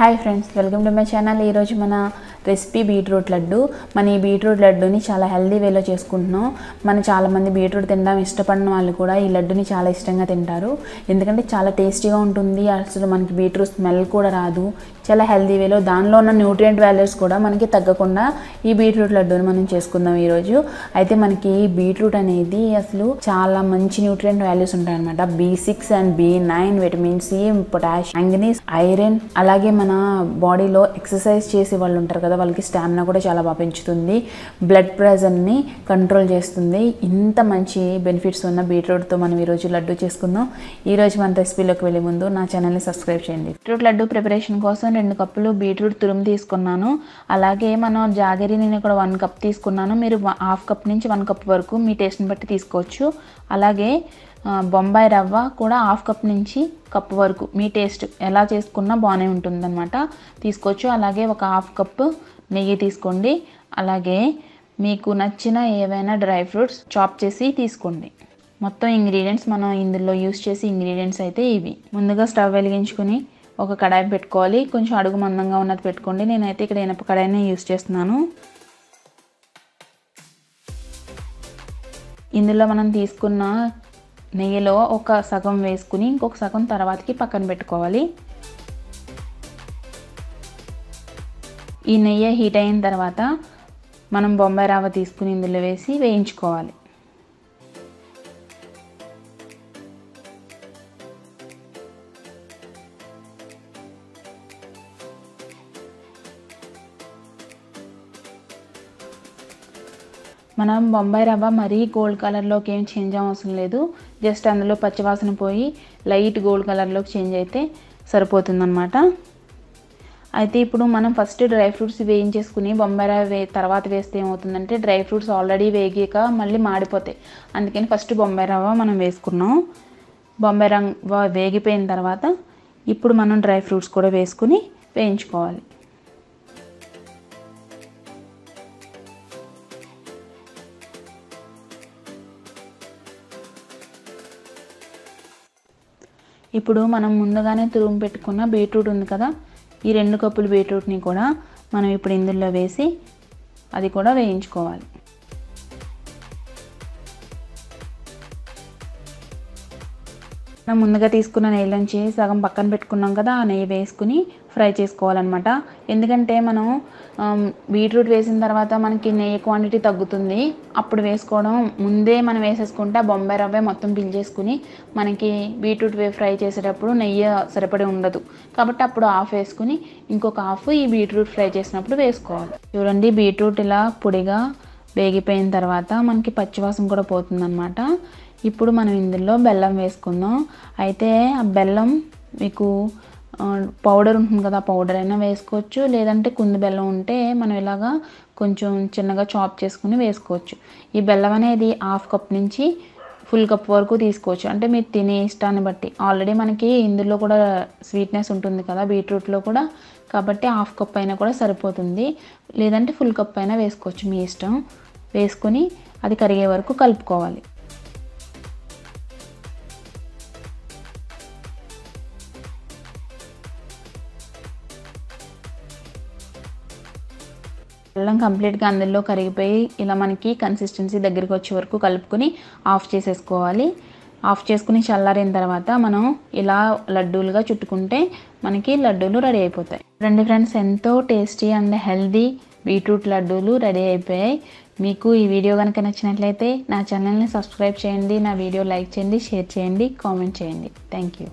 Hi friends welcome to my channel ఈరోజు మన recipe beetroot laddu. మన ఈ బీట్రూట్ లడ్డుని చాలా హెల్దీ వేలో చేసుకుంటున్నాం. మన చాలామంది బీట్రూట్ తినడం ఇష్టపడిన వాళ్ళు కూడా ఈ లడ్డుని చాలా ఇష్టంగా తింటారు. ఎందుకంటే చాలా టేస్టీగా ఉంటుంది. అసలు మనకి బీట్రూట్ స్మెల్ కూడా రాదు. చాలా హెల్దీ వేలో దానిలో ఉన్న న్యూట్రియంట్ వాల్యూస్ కూడా మనకి తగ్గకుండా ఈ బీట్రూట్ లడ్డుని మనం చేసుకుందాం ఈరోజు అయితే మనకి బీట్రూట్ అనేది అసలు చాలా మంచి న్యూట్రియంట్ వాల్యూస్ ఉంటాయన్నమాట. B six and B nine vitamin C potassium manganese iron అలాగే మన బాడీలో ఎక్సర్సైజ్ చేసే వాళ్ళు ఉంటారు కదా వాళ్ళకి స్టామినా కూడా చాలా బాగా పెంచుతుంది. బ్లడ్ ప్రెషర్ని కంట్రోల్ చేస్తుంది. ఇంత మంచి బెనిఫిట్స్ ఉన్న బీట్రూట్తో మనం ఈరోజు లడ్డు చేసుకుందాం. ఈరోజు మన రెసిపీలోకి వెళ్ళే ముందు నా ఛానల్ని సబ్స్క్రైబ్ చేయండి. బీట్రూట్ లడ్డు ప్రిపరేషన్ కోసం రెండు కప్పులు బీట్రూట్ తురుము తీసుకున్నాను. అలాగే మనం జాగరి నేను ఇక్కడ వన్ కప్ తీసుకున్నాను. మీరు హాఫ్ కప్ నుంచి వన్ కప్ వరకు మీ టేస్ట్ని బట్టి తీసుకోవచ్చు. అలాగే బొంబాయి రవ్వ కూడా హాఫ్ కప్ నుంచి కప్ వరకు. మీ టేస్ట్ ఎలా చేసుకున్నా బాగానే ఉంటుందన్నమాట. తీసుకోవచ్చు. అలాగే ఒక హాఫ్ కప్ నెయ్యి తీసుకోండి. అలాగే మీకు నచ్చిన ఏవైనా డ్రై ఫ్రూట్స్ చాప్ చేసి తీసుకోండి. మొత్తం ఇంగ్రీడియంట్స్ మనం ఇందులో యూస్ చేసే ఇంగ్రీడియంట్స్ అయితే ఇవి. ముందుగా స్టవ్ వెలిగించుకొని ఒక కడాయి పెట్టుకోవాలి. కొంచెం అడుగు మందంగా ఉన్నది పెట్టుకోండి. నేనైతే ఇక్కడ ఇనప కడాయినే యూస్ చేస్తున్నాను. ఇందులో మనం తీసుకున్న నెయ్యిలో ఒక సగం వేసుకుని ఇంకొక సగం తర్వాతకి పక్కన పెట్టుకోవాలి. ఈ నెయ్యి హీట్ అయిన తర్వాత మనం బొంబాయి రవ్వ తీసుకుని ఇందులో వేసి వేయించుకోవాలి. మనం బొంబాయి రవ్వ మరీ గోల్డ్ కలర్లోకి ఏం చేంజ్ అవసరం లేదు. జస్ట్ అందులో పచ్చివాసన పోయి లైట్ గోల్డ్ కలర్లోకి చేంజ్ అయితే సరిపోతుందన్నమాట. అయితే ఇప్పుడు మనం ఫస్ట్ డ్రై ఫ్రూట్స్ వేయించేసుకుని బొంబాయిరా వే తర్వాత వేస్తే ఏమవుతుందంటే డ్రై ఫ్రూట్స్ ఆల్రెడీ వేగాక మళ్ళీ మాడిపోతాయి. అందుకని ఫస్ట్ బొంబాయి రవ్వ మనం వేసుకున్నాం. బొంబాయి రవ్వ వేగిపోయిన తర్వాత ఇప్పుడు మనం డ్రై ఫ్రూట్స్ కూడా వేసుకుని వేయించుకోవాలి. ఇప్పుడు మనం ముందుగానే తురుము పెట్టుకున్న బీట్రూట్ ఉంది కదా ఈ రెండు కప్పులు బీట్రూట్ని కూడా మనం ఇప్పుడు ఇందులో వేసి అది కూడా వేయించుకోవాలి. మనం ముందుగా తీసుకున్న నెయ్యిలోంచి సగం పక్కన పెట్టుకున్నాం కదా ఆ నెయ్యి వేసుకుని ఫ్రై చేసుకోవాలన్నమాట. ఎందుకంటే మనం బీట్రూట్ వేసిన తర్వాత మనకి నెయ్యి క్వాంటిటీ తగ్గుతుంది. అప్పుడు వేసుకోవడం ముందే మనం వేసేసుకుంటే బొంబాయి రవ్వ మొత్తం చేసుకుని మనకి బీట్రూట్ వే ఫ్రై చేసేటప్పుడు నెయ్యి సరిపడి ఉండదు. కాబట్టి అప్పుడు హాఫ్ వేసుకుని ఇంకొక హాఫ్ ఈ బీట్రూట్ ఫ్రై చేసినప్పుడు వేసుకోవాలి. చూడండి బీట్రూట్ ఇలా పొడిగా వేగిపోయిన తర్వాత మనకి పచ్చివాసన కూడా పోతుందన్నమాట. ఇప్పుడు మనం ఇందులో బెల్లం వేసుకుందాం. అయితే ఆ బెల్లం మీకు పౌడర్ ఉంటుంది కదా పౌడర్ అయినా వేసుకోవచ్చు. లేదంటే కుంది బెల్లం ఉంటే మనం ఇలాగా కొంచెం చిన్నగా చాప్ చేసుకుని వేసుకోవచ్చు. ఈ బెల్లం అనేది హాఫ్ కప్ నుంచి ఫుల్ కప్ వరకు తీసుకోవచ్చు. అంటే మీరు తినే ఇష్టాన్ని బట్టి. ఆల్రెడీ మనకి ఇందులో కూడా స్వీట్నెస్ ఉంటుంది కదా బీట్రూట్లో కూడా. కాబట్టి హాఫ్ కప్ అయినా కూడా సరిపోతుంది. లేదంటే ఫుల్ కప్ అయినా వేసుకోవచ్చు మీ ఇష్టం. వేసుకొని అది కరిగే వరకు కలుపుకోవాలి. అల్లం కంప్లీట్గా అందులో కరిగిపోయి ఇలా మనకి కన్సిస్టెన్సీ దగ్గరికి వచ్చే వరకు కలుపుకొని ఆఫ్ చేసేసుకోవాలి. ఆఫ్ చేసుకుని చల్లారిన తర్వాత మనం ఇలా లడ్డూలుగా చుట్టుకుంటే మనకి లడ్డూలు రెడీ అయిపోతాయి. రెండు ఫ్రెండ్స్ ఎంతో టేస్టీ అండ్ హెల్దీ బీట్రూట్ లడ్డూలు రెడీ అయిపోయాయి. మీకు ఈ వీడియో కనుక నచ్చినట్లయితే నా ఛానల్ని సబ్స్క్రైబ్ చేయండి నా వీడియో లైక్ చేయండి షేర్ చేయండి కామెంట్ చేయండి. Thank you